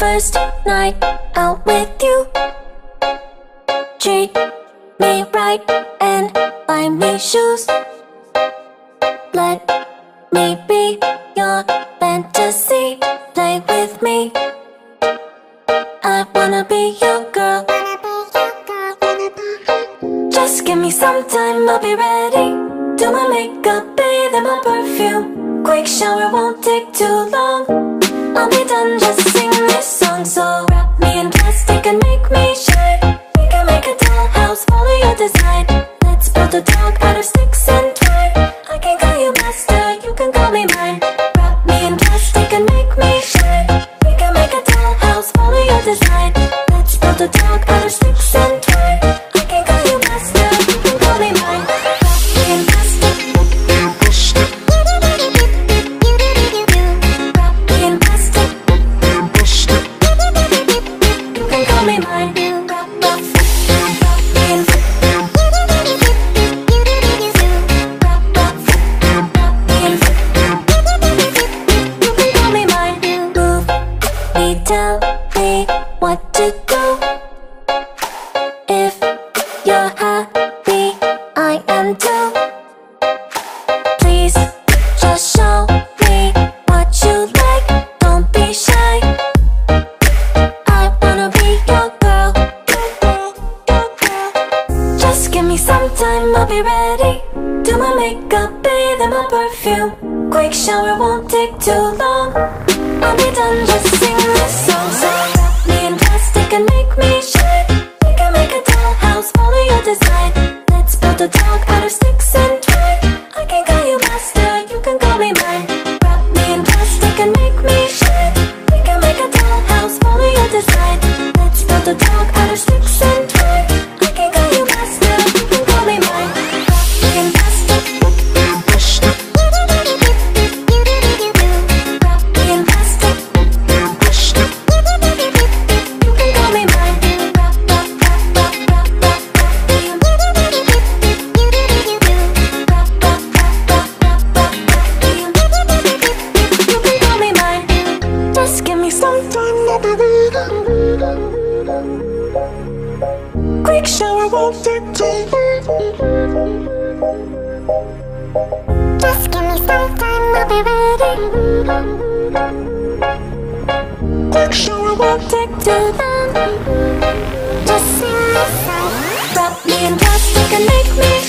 first night out with you. Treat me right and buy me shoes. Let me be your fantasy. Play with me. I wanna be your girl. Just give me some time, I'll be ready. Do my makeup, bathe in my perfume. Quick shower won't take too long. Be done, just sing this song. So wrap me in plastic and make me shine. We can make a dollhouse, follow your design. Let's build a dog out of sticks and twine. I can call you master, you can call me mine. Wrap me in plastic and make me shine. We can make a dollhouse, follow your design. Let's build a dog out of sticks me what to do. If you're happy, I am too. Please just show me what you like. Don't be shy. I wanna be your girl. Just give me some time, I'll be ready. Do my makeup, bathe in my perfume. Quick shower won't take too long. I'll be done, just sing song. So wrap me in plastic and make me shine. We can make a dollhouse, follow your design. Let's build a out of sticks and twine. I can call you master, you can call me mine. Wrap me in plastic and make me shine. We can make a dollhouse, follow your design. Let's build a out of sticks and. Just give me some time, I'll be waiting. Quick shower won't take too. Just give me some time, I'll be ready. Quick shower won't take too long. Just sing this song. Wrap me and make me can make a